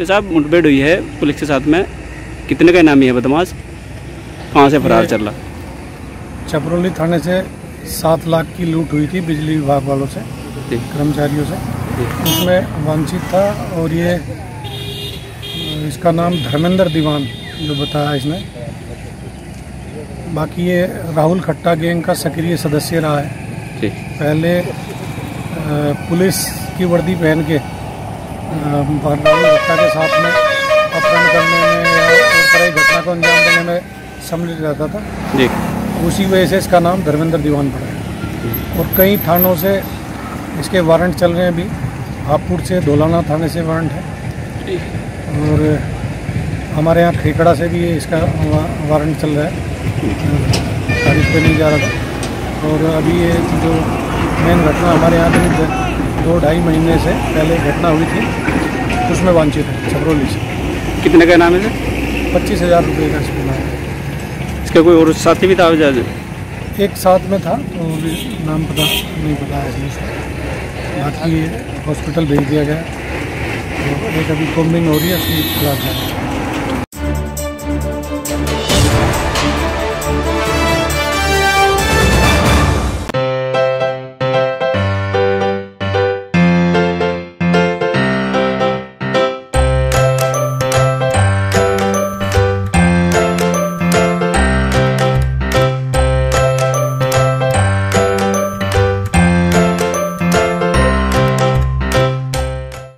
साहब मुठभेड़ हुई है पुलिस के साथ में। कितने का इनामी है बदमाश? कहाँ से फरार चल रहा? चपरौली थाने से सात लाख की लूट हुई थी बिजली विभाग वालों से कर्मचारियों से। उसमें वांछित था और ये इसका नाम धर्मेंद्र दीवान जो बताया इसने बाकी ये राहुल खट्टा गैंग का सक्रिय सदस्य रहा है। पहले पुलिस की वर्दी पहन के राहुल खट्टा के साथ में अपहरण करने में या तरह घटना को अंजाम देने में सम्मिलित रहता था। जी। उसी वजह से इसका नाम धर्मेंद्र दीवान पड़ा है। और कई थानों से इसके वारंट चल रहे हैं अभी हापुड़ से धोलाना थाने से वारंट है। और हमारे यहाँ खेकड़ा से भी इसका वारंट चल रहा है। तारीख पे नहीं जा रहा था। और अभी ये जो मेन घटना हमारे यहाँ पे दो- ढाई महीने से पहले घटना हुई थी उसमें वांछित है छबरौली से। कितने का नाम है सर पच्चीस हज़ार रुपये का इसमें नाम है। इसका कोई और साथी भी था एक साथ में था तो अभी नाम पता नहीं पता है बाकी हॉस्पिटल भेज दिया गया। तो एक अभी कॉम्बिंग हो रही है उसकी है।